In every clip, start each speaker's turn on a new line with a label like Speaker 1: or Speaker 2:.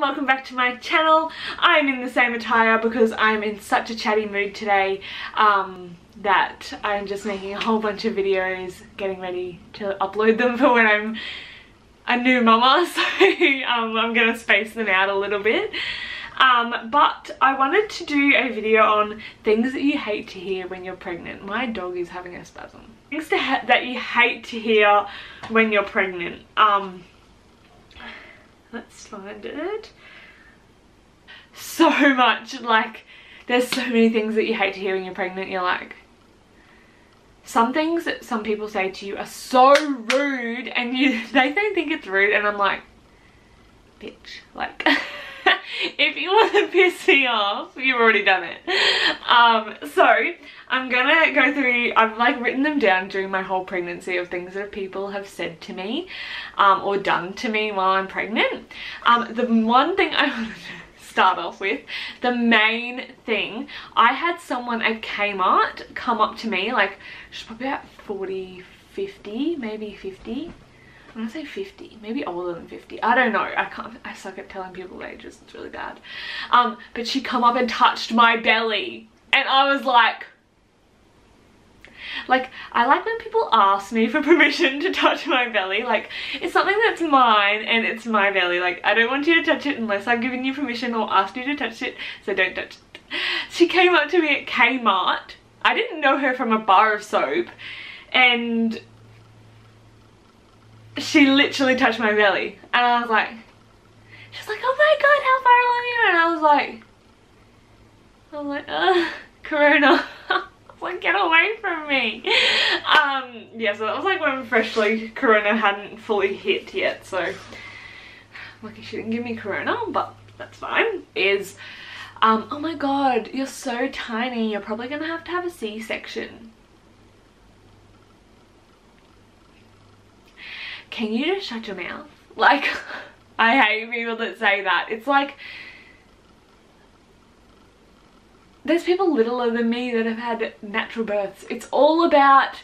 Speaker 1: welcome back to my channel. I'm in the same attire because I'm in such a chatty mood today um, that I'm just making a whole bunch of videos, getting ready to upload them for when I'm a new mama, so um, I'm going to space them out a little bit. Um, but I wanted to do a video on things that you hate to hear when you're pregnant. My dog is having a spasm. Things that you hate to hear when you're pregnant. Um, let's find it. So much, like, there's so many things that you hate to hear when you're pregnant. You're like, some things that some people say to you are so rude and you they don't think it's rude and I'm like, bitch, like... if you want to piss me off, you've already done it. Um, so I'm gonna go through, I've like written them down during my whole pregnancy of things that people have said to me um, or done to me while I'm pregnant. Um, the one thing I want to start off with, the main thing, I had someone at Kmart come up to me, like she's probably about 40, 50, maybe 50 I'm gonna say 50, maybe older than 50. I don't know. I can't, I suck at telling people ages. It's really bad. Um, but she come up and touched my belly and I was like, like I like when people ask me for permission to touch my belly like it's something that's mine and it's my belly like I don't want you to touch it unless I've given you permission or asked you to touch it so don't touch it she came up to me at Kmart I didn't know her from a bar of soap and she literally touched my belly. And I was like she's like oh my god how far along are you? And I was like I was like uh corona. Like get away from me. Um yeah so that was like when freshly corona hadn't fully hit yet so lucky she didn't give me corona but that's fine is um oh my god you're so tiny you're probably gonna have to have a c-section can you just shut your mouth? Like, I hate people that say that. It's like, there's people littler than me that have had natural births. It's all about,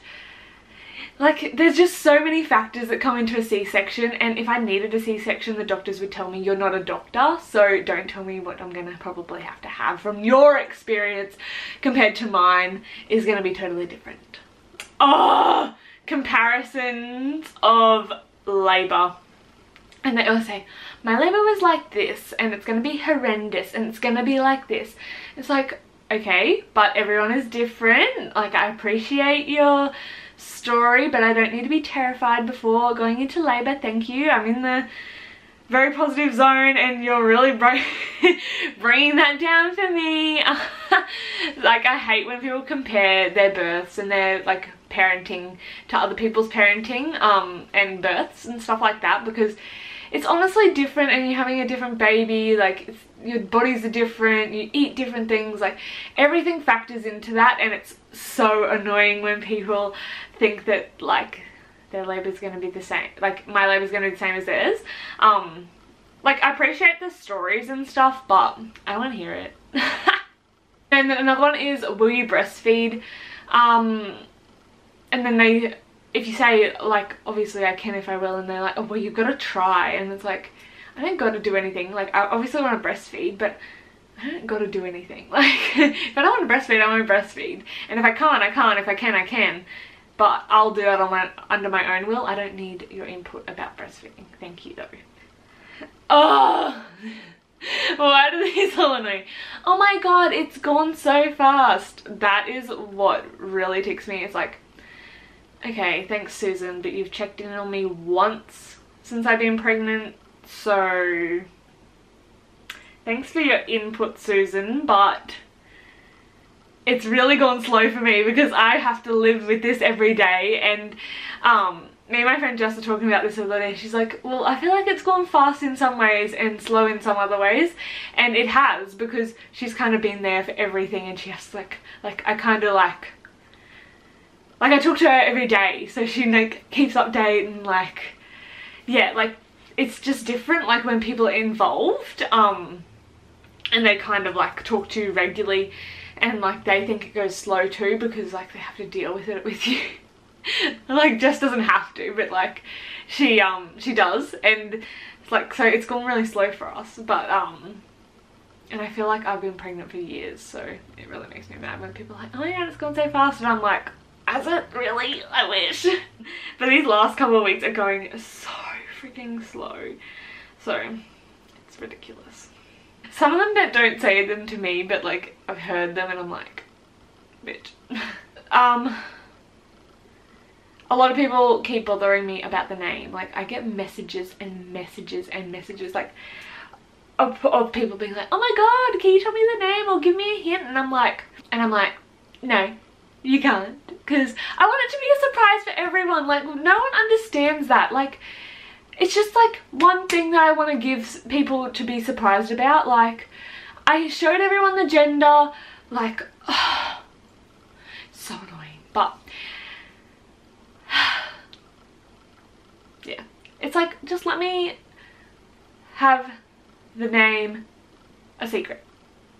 Speaker 1: like, there's just so many factors that come into a C-section and if I needed a C-section, the doctors would tell me, you're not a doctor, so don't tell me what I'm to probably have to have from your experience compared to mine is to be totally different. Oh! Comparisons of labour and they all say my labour was like this and it's going to be horrendous and it's going to be like this. It's like okay but everyone is different. Like I appreciate your story but I don't need to be terrified before going into labour thank you. I'm in the very positive zone and you're really bringing that down for me. Like I hate when people compare their births and their like parenting to other people's parenting um, and births and stuff like that because it's honestly different and you're having a different baby like your bodies are different you eat different things like everything factors into that and it's so annoying when people think that like their labor is going to be the same like my labor is going to be the same as theirs. Um like I appreciate the stories and stuff but I want to hear it. And another one is will you breastfeed? Um and then they if you say like obviously I can if I will and they're like oh well you've got to try. And it's like I don't got to do anything. Like I obviously want to breastfeed but I don't got to do anything. Like if I don't want to breastfeed I want to breastfeed. And if I can't I can't. If I can I can. But I'll do that on my under my own will. I don't need your input about breastfeeding. Thank you though. Oh! Why do these all annoy oh my god it's gone so fast. That is what really ticks me. It's like Okay, thanks Susan, but you've checked in on me once since I've been pregnant, so thanks for your input Susan, but it's really gone slow for me because I have to live with this every day and um, me and my friend Jess are talking about this the other day. She's like, well, I feel like it's gone fast in some ways and slow in some other ways. And it has because she's kind of been there for everything and she has like, like I kind of like like I talk to her every day so she like keeps update and like yeah like it's just different like when people are involved um and they kind of like talk to you regularly and like they think it goes slow too because like they have to deal with it with you. Like Jess doesn't have to, but like she um she does and it's like so it's gone really slow for us but um and I feel like I've been pregnant for years so it really makes me mad when people are like oh yeah it's gone so fast and I'm like has it really? I wish. But these last couple of weeks are going so freaking slow. So it's ridiculous. Some of them that don't say them to me but like I've heard them and I'm like bitch. Um a lot of people keep bothering me about the name. Like I get messages and messages and messages like of, of people being like oh my god can you tell me the name or give me a hint? And I'm like and I'm like no you can't because I want it to be a surprise for everyone. Like no one understands that. Like it's just like one thing that I want to give people to be surprised about. Like I showed everyone the gender. Like oh, so annoying. But yeah. It's like just let me have the name a secret.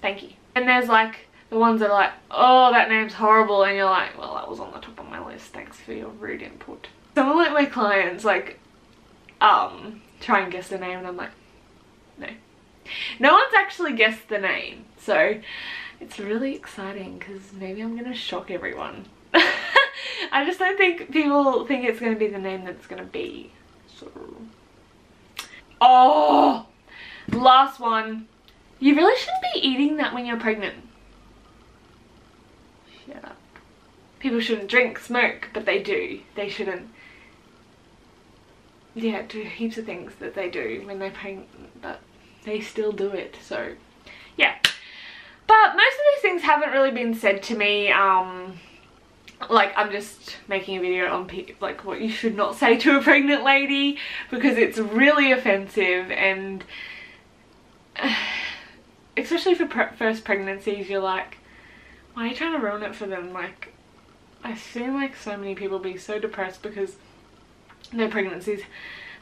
Speaker 1: Thank you. And there's like the ones that are like oh that name's horrible and you're like well that was on the top of my list thanks for your rude input some of like my clients like um try and guess the name and I'm like no no one's actually guessed the name so it's really exciting because maybe I'm gonna shock everyone I just don't think people think it's going to be the name that it's going to be. So. Oh! Last one. You really shouldn't be eating that when you're pregnant. Up. People shouldn't drink, smoke, but they do. They shouldn't. Yeah, do heaps of things that they do when they're pregnant, but they still do it. So, yeah. But most of these things haven't really been said to me. Um, like I'm just making a video on like what you should not say to a pregnant lady because it's really offensive and especially for pre first pregnancies you're like why are you trying to ruin it for them like I've seen like so many people be so depressed because their pregnancies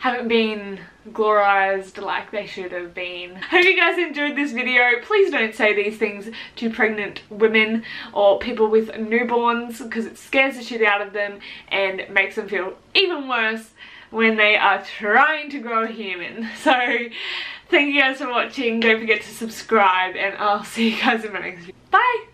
Speaker 1: haven't been glorified like they should have been. Hope you guys enjoyed this video. Please don't say these things to pregnant women or people with newborns because it scares the shit out of them and makes them feel even worse when they are trying to grow a human. So thank you guys for watching. Don't forget to subscribe and I'll see you guys in my next video. Bye!